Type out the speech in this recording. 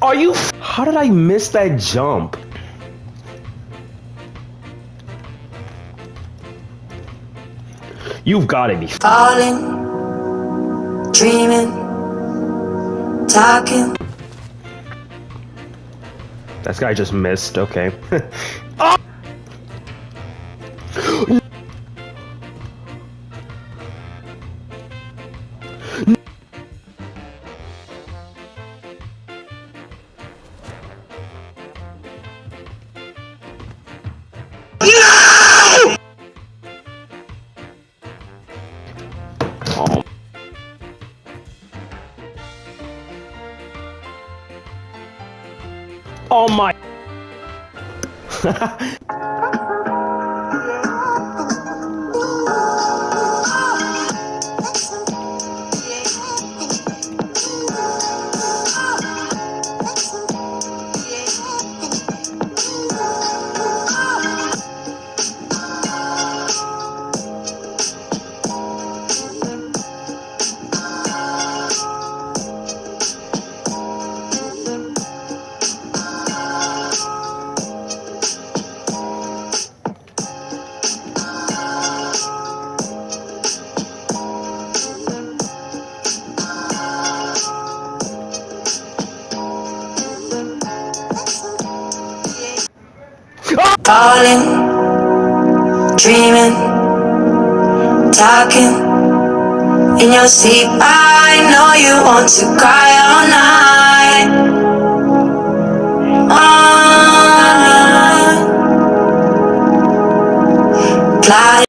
Are you? How did I miss that jump? You've got to be falling, dreaming, talking. That guy just missed. Okay. Oh. Oh my. Falling, dreaming, talking. In your sleep, I know you want to cry all night. All. Fly